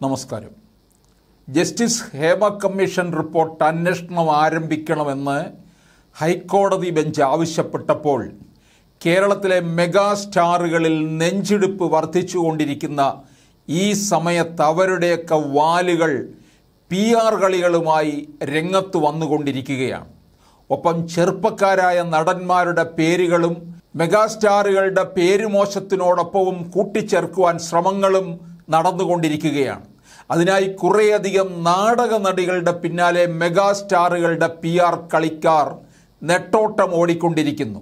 നമസ്കാരം. Justice Hema commission report അന്വേഷണം ആരംഭിക്കണമെന്ന് ഹൈക്കോടതി ബെഞ്ച് ആവശ്യപ്പെട്ടപ്പോൾ കേരളത്തിലെ മെഗാ സ്റ്റാറുകളിൽ നെഞ്ചിടിപ്പ് വർദ്ധിച്ചുകൊണ്ടിരിക്കുന്ന ഈ സമയത്ത് അവരുടെയൊക്കെ വാലുകൾ പി ആർ കളികളുമായി രംഗത്ത് വന്നുകൊണ്ടിരിക്കുകയാണ്. ഒപ്പം ചെറുപ്പക്കാരായ നടന്മാരുടെ പേരുകളും മെഗാസ്റ്റാറുകളുടെ പേരുമോശത്തിനോടൊപ്പവും കൂട്ടിച്ചേർക്കുവാൻ ശ്രമങ്ങളും നടന്നുകൊണ്ടിരിക്കുകയാണ്. അതിനായി കുറേയധികം നാടക നടികളുടെ പിന്നാലെ മെഗാസ്റ്റാറുകളുടെ പി ആർ കളിക്കാർ നെട്ടോട്ടം ഓടിക്കൊണ്ടിരിക്കുന്നു.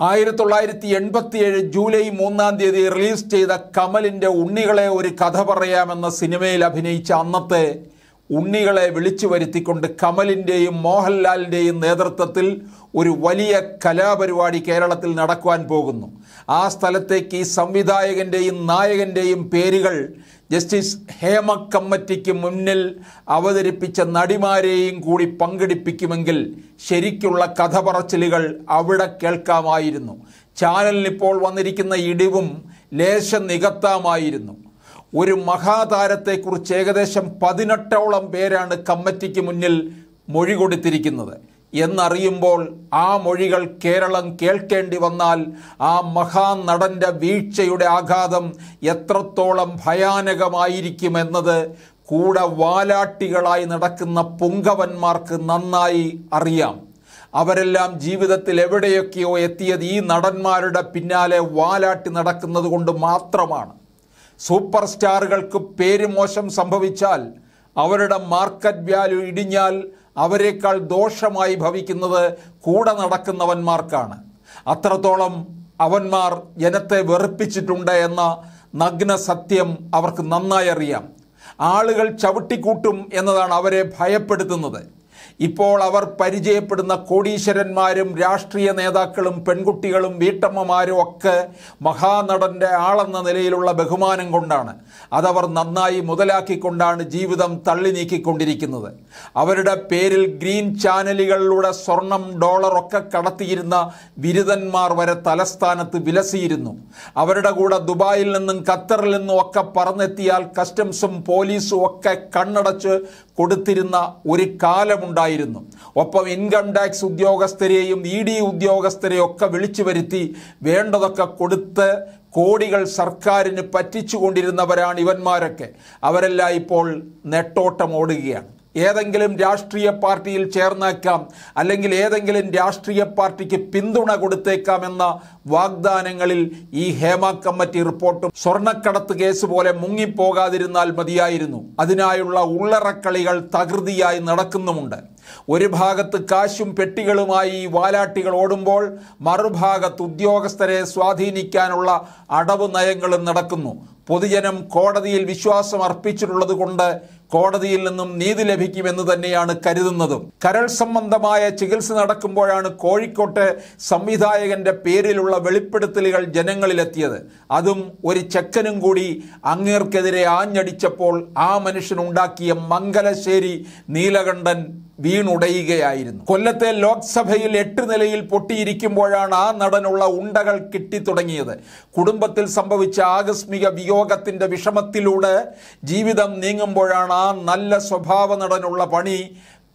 ആയിരത്തി തൊള്ളായിരത്തി എൺപത്തിയേഴ് ജൂലൈ മൂന്നാം തീയതി റിലീസ് ചെയ്ത കമലിന്റെ ഉണ്ണികളെ ഒരു കഥ പറയാമെന്ന സിനിമയിൽ അഭിനയിച്ച അന്നത്തെ ഉണ്ണികളെ വിളിച്ചു വരുത്തിക്കൊണ്ട് കമലിന്റെയും മോഹൻലാലിന്റെയും നേതൃത്വത്തിൽ ഒരു വലിയ കലാപരിപാടി കേരളത്തിൽ നടക്കുവാൻ പോകുന്നു. ആ സ്ഥലത്തേക്ക് ഈ സംവിധായകന്റെയും നായകന്റെയും പേരുകൾ ജസ്റ്റിസ് ഹേമ കമ്മിറ്റിക്ക് മുന്നിൽ അവതരിപ്പിച്ച നടിമാരെയും കൂടി പങ്കെടുപ്പിക്കുമെങ്കിൽ ശരിക്കുള്ള കഥ പറച്ചിലുകൾ അവിടെ കേൾക്കാമായിരുന്നു. ചാനലിനിപ്പോൾ വന്നിരിക്കുന്ന ഇടിവും ലേശം നികത്താമായിരുന്നു. ഒരു മഹാതാരത്തെക്കുറിച്ച് ഏകദേശം പതിനെട്ടോളം പേരാണ് കമ്മിറ്റിക്ക് മുന്നിൽ മൊഴി കൊടുത്തിരിക്കുന്നത്. എന്നറിയുമ്പോൾ ആ മൊഴികൾ കേരളം കേൾക്കേണ്ടി വന്നാൽ ആ മഹാനടന്റെ വീഴ്ചയുടെ ആഘാതം എത്രത്തോളം ഭയാനകമായിരിക്കുമെന്നത് കൂടെ വാലാട്ടികളായി നടക്കുന്ന പുങ്കവന്മാർക്ക് നന്നായി അറിയാം. അവരെല്ലാം ജീവിതത്തിൽ എവിടെയൊക്കെയോ എത്തിയത് ഈ നടന്മാരുടെ പിന്നാലെ വാലാട്ടി നടക്കുന്നത് കൊണ്ട് മാത്രമാണ്. സൂപ്പർ സ്റ്റാറുകൾക്ക് പേര് മോശം സംഭവിച്ചാൽ അവരുടെ മാർക്കറ്റ് വാല്യൂ ഇടിഞ്ഞാൽ അവരെക്കാൾ ദോഷമായി ഭവിക്കുന്നത് കൂടെ നടക്കുന്നവന്മാർക്കാണ്. അത്രത്തോളം അവന്മാർ ജനത്തെ വെറുപ്പിച്ചിട്ടുണ്ട് എന്ന നഗ്ന സത്യം അവർക്ക് നന്നായി അറിയാം. ആളുകൾ ചവിട്ടിക്കൂട്ടും എന്നതാണ് അവരെ ഭയപ്പെടുത്തുന്നത്. ഇപ്പോൾ അവർ പരിചയപ്പെടുന്ന കോടീശ്വരന്മാരും രാഷ്ട്രീയ നേതാക്കളും പെൺകുട്ടികളും വീട്ടമ്മമാരും ഒക്കെ മഹാനടന്റെ ആളെന്ന നിലയിലുള്ള ബഹുമാനം കൊണ്ടാണ്. അതവർ നന്നായി മുതലാക്കിക്കൊണ്ടാണ് ജീവിതം തള്ളി നീക്കിക്കൊണ്ടിരിക്കുന്നത്. അവരുടെ പേരിൽ ഗ്രീൻ ചാനലുകളിലൂടെ സ്വർണം ഡോളറൊക്കെ കടത്തിയിരുന്ന ബിരുദന്മാർ വരെ തലസ്ഥാനത്ത് വിലസിയിരുന്നു. അവരുടെ കൂടെ ദുബായിൽ നിന്നും ഖത്തറിൽ നിന്നും ഒക്കെ പറന്നെത്തിയാൽ കസ്റ്റംസും പോലീസും ഒക്കെ കണ്ണടച്ച് കൊടുത്തിരുന്ന ഒരു കാലമുണ്ടായിരുന്നു ഒപ്പം ഇൻകം ടാക്സ് ഉദ്യോഗസ്ഥരെയും ഇ ഡി ഉദ്യോഗസ്ഥരെയും ഒക്കെ വിളിച്ചു വരുത്തി വേണ്ടതൊക്കെ കൊടുത്ത് കോടികൾ സർക്കാരിന് പറ്റിച്ചുകൊണ്ടിരുന്നവരാണ് ഇവന്മാരൊക്കെ. അവരെല്ലാം ഇപ്പോൾ നെട്ടോട്ടം ഓടുകയാണ്. ഏതെങ്കിലും രാഷ്ട്രീയ പാർട്ടിയിൽ ചേർന്നേക്കാം അല്ലെങ്കിൽ ഏതെങ്കിലും രാഷ്ട്രീയ പാർട്ടിക്ക് പിന്തുണ കൊടുത്തേക്കാം എന്ന വാഗ്ദാനങ്ങളിൽ ഈ ഹേമ കമ്മിറ്റി റിപ്പോർട്ടും സ്വർണക്കടത്ത് കേസ് പോലെ മുങ്ങിപ്പോകാതിരുന്നാൽ മതിയായിരുന്നു. അതിനായുള്ള ഉള്ളറക്കളികൾ തകൃതിയായി നടക്കുന്നുമുണ്ട്. ഒരു ഭാഗത്ത് കാശും പെട്ടികളുമായി വാലാട്ടികൾ ഓടുമ്പോൾ മറുഭാഗത്ത് ഉദ്യോഗസ്ഥരെ സ്വാധീനിക്കാനുള്ള അടവ് നയങ്ങളും നടക്കുന്നു. പൊതുജനം കോടതിയിൽ വിശ്വാസം അർപ്പിച്ചിട്ടുള്ളത് കൊണ്ട് കോടതിയിൽ നിന്നും നീതി ലഭിക്കുമെന്ന് തന്നെയാണ് കരുതുന്നതും. കരൾ സംബന്ധമായ ചികിത്സ നടക്കുമ്പോഴാണ് കോഴിക്കോട്ടെ സംവിധായകന്റെ പേരിലുള്ള വെളിപ്പെടുത്തലുകൾ ജനങ്ങളിലെത്തിയത്. അതും ഒരു ചെക്കനും കൂടി അങ്ങേർക്കെതിരെ ആഞ്ഞടിച്ചപ്പോൾ ആ മനുഷ്യനുണ്ടാക്കിയ മംഗലശ്ശേരി നീലകണ്ഠൻ വീണുടയുകയായിരുന്നു. കൊല്ലത്തെ ലോക്സഭയിൽ എട്ട് നിലയിൽ പൊട്ടിയിരിക്കുമ്പോഴാണ് ആ നടനുള്ള ഉണ്ടകൾ കിട്ടിത്തുടങ്ങിയത്. കുടുംബത്തിൽ സംഭവിച്ച ആകസ്മിക വിയോഗത്തിന്റെ വിഷമത്തിലൂടെ ജീവിതം നീങ്ങുമ്പോഴാണ് ആ നല്ല സ്വഭാവ നടനുള്ള പണി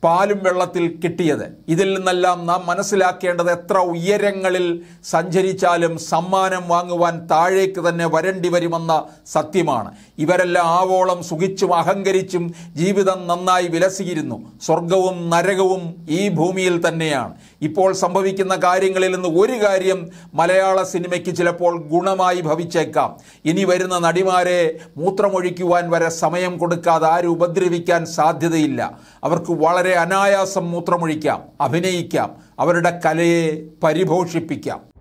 പാലും വെള്ളത്തിൽ കിട്ടിയത്. ഇതിൽ നിന്നെല്ലാം നാം മനസ്സിലാക്കേണ്ടത് എത്ര ഉയരങ്ങളിൽ സഞ്ചരിച്ചാലും സമ്മാനം വാങ്ങുവാൻ താഴേക്ക് തന്നെ വരേണ്ടി വരുമെന്ന സത്യമാണ്. ഇവരെല്ലാം ആവോളം സുഖിച്ചും അഹങ്കരിച്ചും ജീവിതം നന്നായി വിലസിയിരുന്നു. സ്വർഗവും നരകവും ഈ ഭൂമിയിൽ തന്നെയാണ്. ഇപ്പോൾ സംഭവിക്കുന്ന കാര്യങ്ങളിൽ നിന്ന് ഒരു കാര്യം മലയാള സിനിമയ്ക്ക് ചിലപ്പോൾ ഗുണമായി ഭവിച്ചേക്കാം. ഇനി വരുന്ന നടിമാരെ മൂത്രമൊഴിക്കുവാൻ വരെ സമയം കൊടുക്കാതെ ആരും ഉപദ്രവിക്കാൻ സാധ്യതയില്ല. അവർക്ക് വളരെ അനായാസം മൂത്രമൊഴിക്കാം അഭിനയിക്കാം അവരുടെ കലയെ പരിപോഷിപ്പിക്കാം.